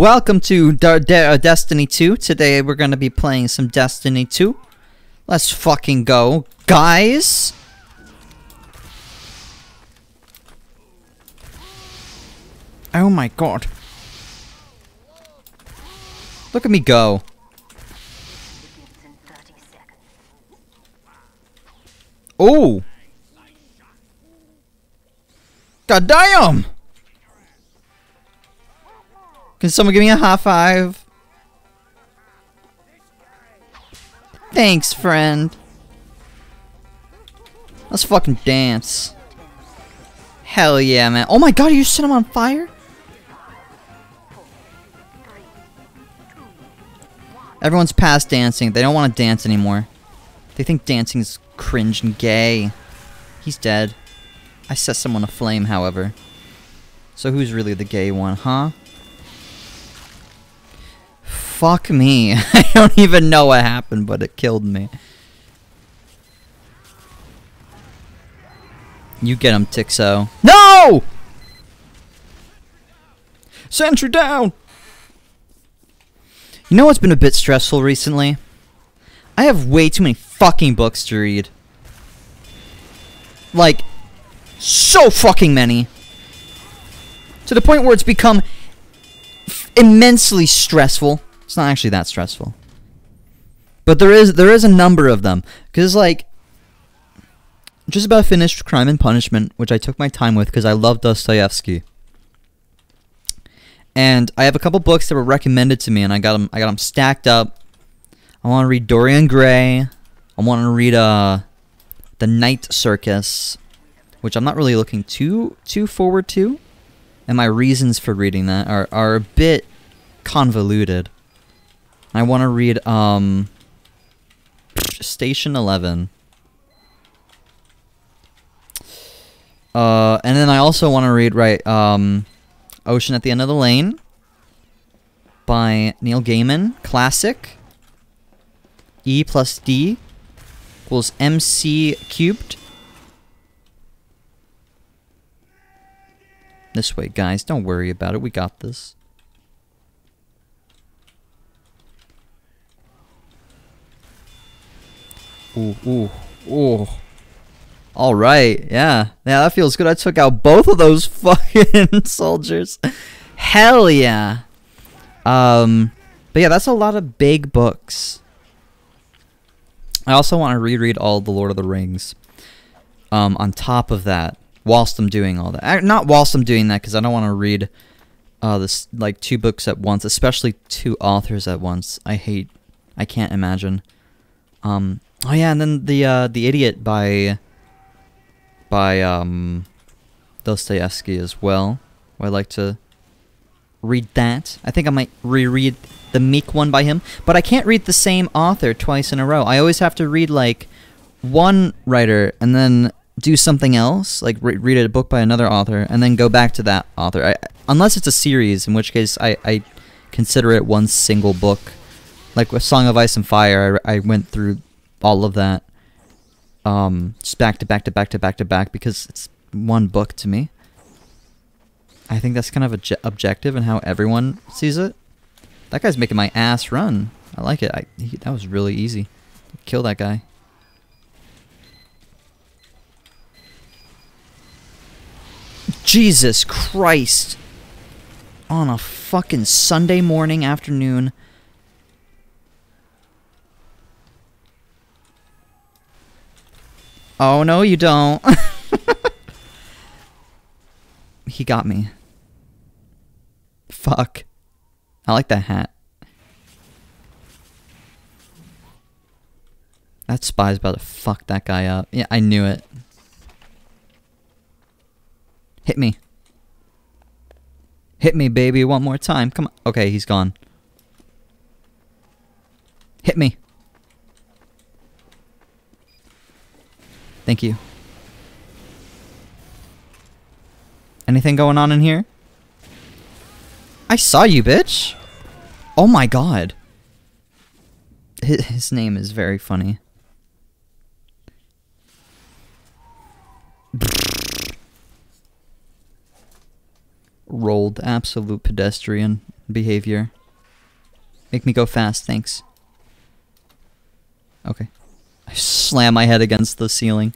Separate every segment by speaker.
Speaker 1: welcome to uh, Destiny 2. Today we're gonna be playing some Destiny 2. Let's fucking go, guys! Oh my god. Look at me go. Oh! God damn! Can someone give me a high five? Thanks, friend. Let's fucking dance. Hell yeah, man. Oh my god, you set him on fire? Everyone's past dancing. They don't want to dance anymore. They think dancing is cringe and gay. He's dead. I set someone aflame, however. So who's really the gay one, huh? Fuck me. I don't even know what happened, but it killed me. You get him, Tixo. No! Sentry down! You know what's been a bit stressful recently? I have way too many fucking books to read. Like, so fucking many. To the point where it's become immensely stressful. It's not actually that stressful. But there is there is a number of them cuz like just about finished Crime and Punishment, which I took my time with because I love Dostoevsky. And I have a couple books that were recommended to me, and I got them. I got them stacked up. I want to read Dorian Gray. I want to read uh, The Night Circus, which I'm not really looking too too forward to. And my reasons for reading that are are a bit convoluted. I want to read um, Station Eleven. Uh, and then I also want to read right um, Ocean at the End of the Lane by Neil Gaiman, classic. E plus D equals MC cubed. This way, guys. Don't worry about it. We got this. Ooh, ooh, ooh. All right, yeah, yeah, that feels good. I took out both of those fucking soldiers. Hell yeah. Um, but yeah, that's a lot of big books. I also want to reread all the Lord of the Rings. Um, on top of that, whilst I'm doing all that, not whilst I'm doing that, because I don't want to read uh this like two books at once, especially two authors at once. I hate, I can't imagine. Um, oh yeah, and then the uh the idiot by by um Dostoevsky as well. I like to read that. I think I might reread the Meek one by him, but I can't read the same author twice in a row. I always have to read like one writer and then do something else, like re- read a book by another author and then go back to that author. I, unless it's a series, in which case I, I consider it one single book. Like with Song of Ice and Fire, I, I went through all of that um, just back to back to back to back to back because it's one book to me. I think that's kind of obje- objective and how everyone sees it. That guy's making my ass run. I like it. I, he, that was really easy. Kill that guy. Jesus Christ. On a fucking Sunday morning afternoon. Oh, no, you don't. he got me. Fuck. I like that hat. That spy's about to fuck that guy up. Yeah, I knew it. Hit me. Hit me, baby, one more time. Come on. Okay, he's gone. Hit me. Thank you. Anything going on in here? I saw you, bitch. Oh my god. His, name is very funny. rolled. Absolute pedestrian behavior. Make me go fast, thanks. Okay. Slam my head against the ceiling.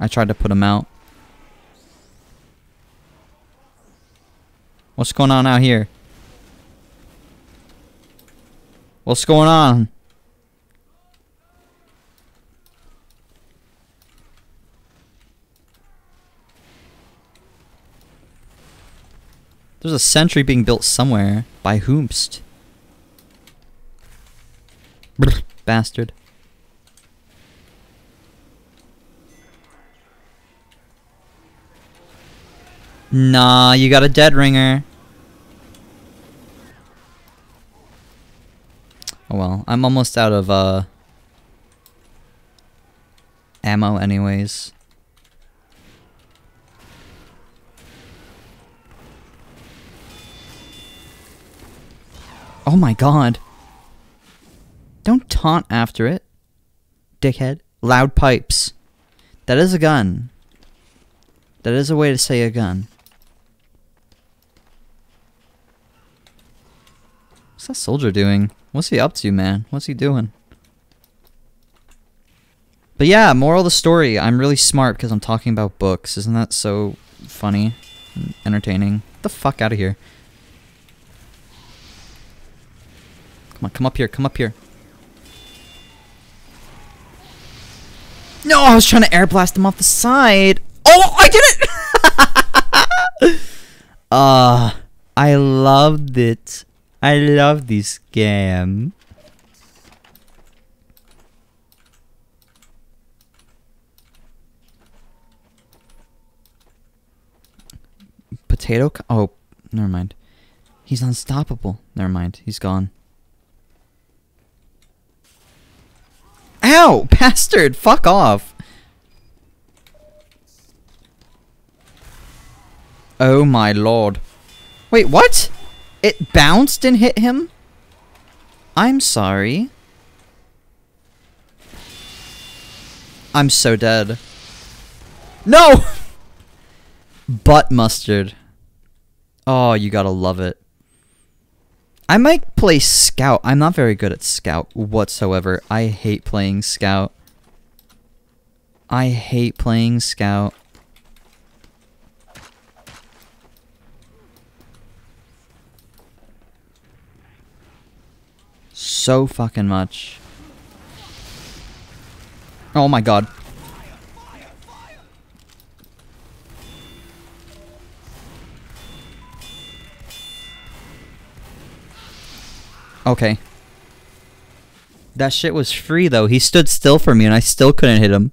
Speaker 1: I tried to put him out. What's going on out here? What's going on? There's a sentry being built somewhere. By whomst? Bastard. Nah, you got a dead ringer. Oh well, I'm almost out of uh ammo anyways. Oh my god. Don't taunt after it. Dickhead. Loud pipes. That is a gun. That is a way to say a gun. What's that soldier doing? What's he up to, man? What's he doing? But yeah, moral of the story, I'm really smart because I'm talking about books. Isn't that so funny? and Entertaining. Get the fuck out of here. Come on, come up here, come up here. No, I was trying to air blast him off the side. Oh, I did it! uh, I loved it. I love this game. Potato? Oh, never mind. He's unstoppable. Never mind. He's gone. Ow! Bastard! Fuck off! Oh my lord. Wait, what? It bounced and hit him? I'm sorry. I'm so dead. No! Butt mustard. Oh, you gotta love it. I might play Scout. I'm not very good at Scout whatsoever. I hate playing Scout. I hate playing Scout. So fucking much. Oh my god. Okay. That shit was free though. He stood still for me and I still couldn't hit him.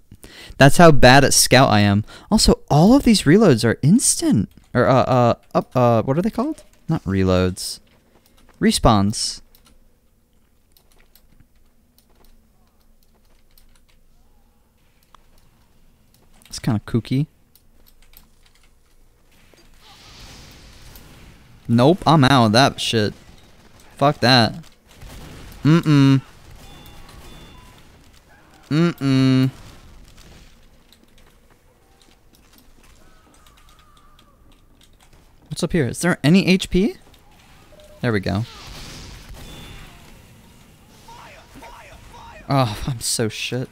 Speaker 1: That's how bad at scout I am. Also, all of these reloads are instant. Or uh uh up uh what are they called? Not reloads. Respawns. It's kind of kooky. Nope, I'm out of that shit. Fuck that. Mm-mm. Mm-mm. What's up here? Is there any HP? There we go. Oh, I'm so shit.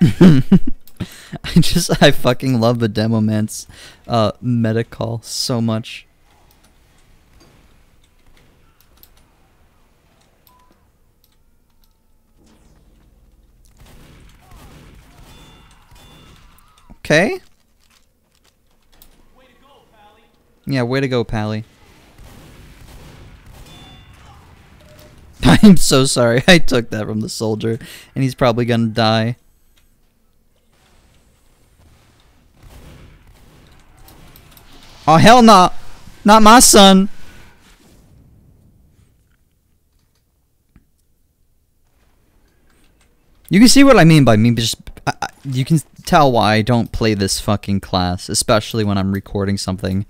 Speaker 1: I just I fucking love the demo man's uh medic call so much. Okay. Yeah, way to go, Pally. I'm so sorry. I took that from the soldier, and he's probably gonna die. Oh, hell no. Not my son. You can see what I mean by me just... I, I, you can tell why I don't play this fucking class, especially when I'm recording something.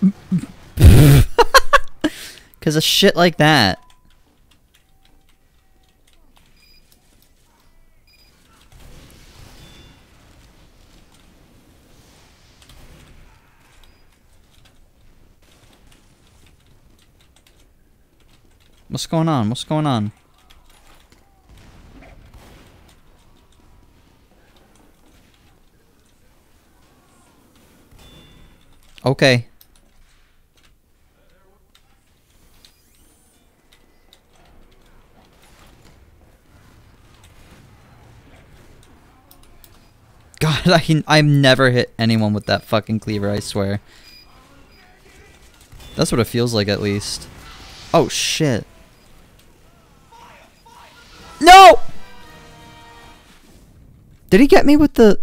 Speaker 1: Because of shit like that. What's going on? What's going on? Okay. God, I I've never hit anyone with that fucking cleaver, I swear. That's what it feels like at least. Oh shit. No! Did he get me with the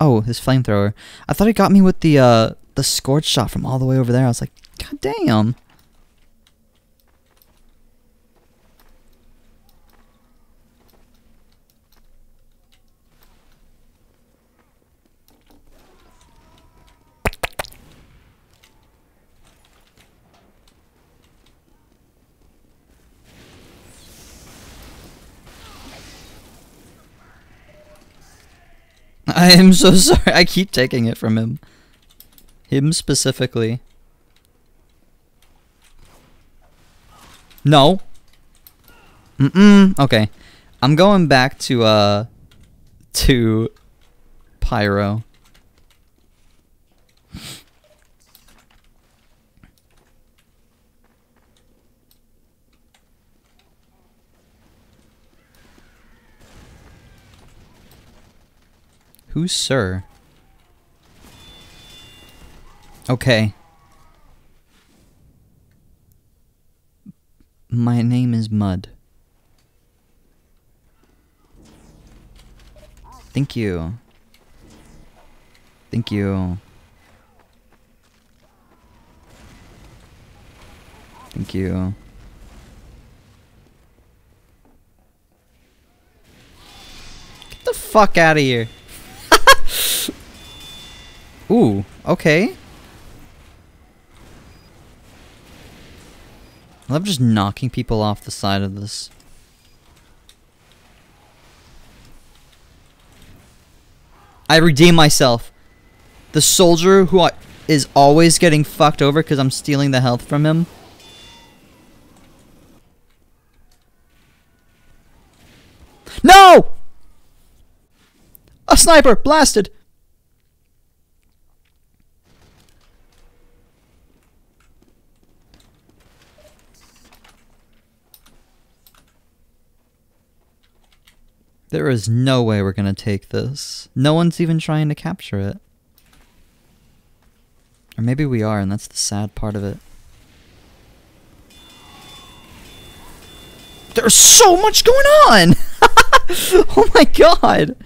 Speaker 1: Oh, his flamethrower. I thought he got me with the uh the scorch shot from all the way over there. I was like, God damn. I am so sorry. I keep taking it from him. Him specifically. No. Mm-mm. Okay. I'm going back to, uh, to Pyro. Who's Sir? Okay. My name is Mud. Thank you. Thank you. Thank you. Get the fuck out of here. Ooh, okay. I love just knocking people off the side of this. I redeem myself. The soldier who I, is always getting fucked over because I'm stealing the health from him. No! A sniper! Blasted! There is no way we're gonna take this. No one's even trying to capture it. Or maybe we are, and that's the sad part of it. There's so much going on! oh my god!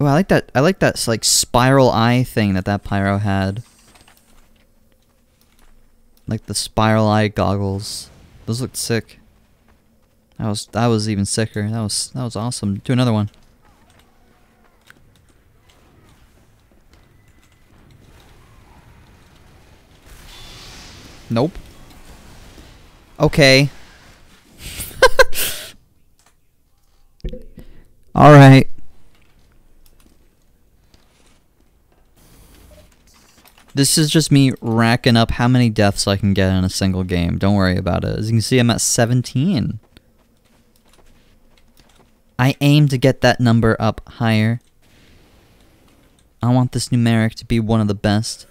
Speaker 1: Oh, I like that. I like that like spiral eye thing that that pyro had. Like the spiral eye goggles. Those looked sick. That was that was even sicker. That was that was awesome. Do another one. Nope. Okay. All right. This is just me racking up how many deaths I can get in a single game. Don't worry about it. As you can see, I'm at 17. I aim to get that number up higher. I want this numeric to be one of the best.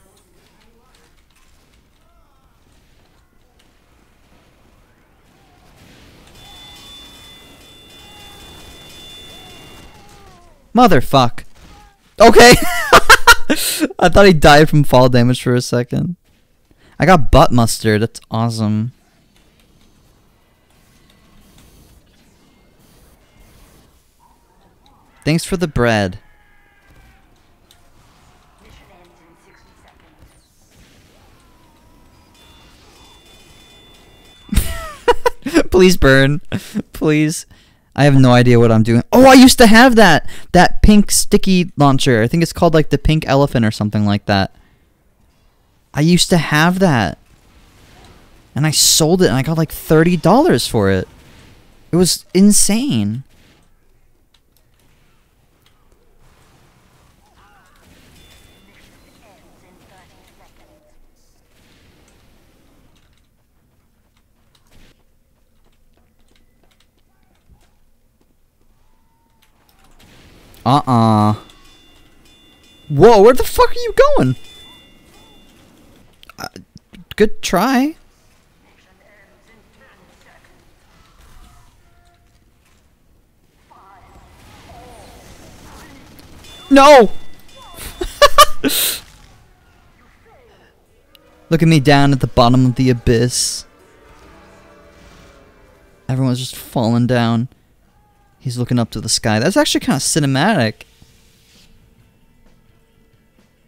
Speaker 1: Motherfuck. Okay. I thought he died from fall damage for a second. I got butt mustard. That's awesome. Thanks for the bread. Please burn. Please. I have no idea what I'm doing. Oh, I used to have that that pink sticky launcher. I think it's called like the pink elephant or something like that. I used to have that. And I sold it and I got like $30 for it. It was insane. Uh-uh. Whoa, where the fuck are you going? Uh, good try. No! Look at me down at the bottom of the abyss. Everyone's just falling down. He's looking up to the sky. That's actually kind of cinematic.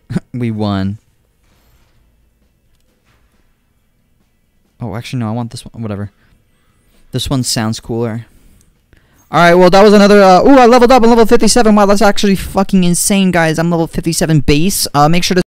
Speaker 1: we won. Oh, actually, no, I want this one. Whatever. This one sounds cooler. Alright, well, that was another... Uh, ooh, I leveled up. I'm level 57. Wow, that's actually fucking insane, guys. I'm level 57 base. Uh, make sure to...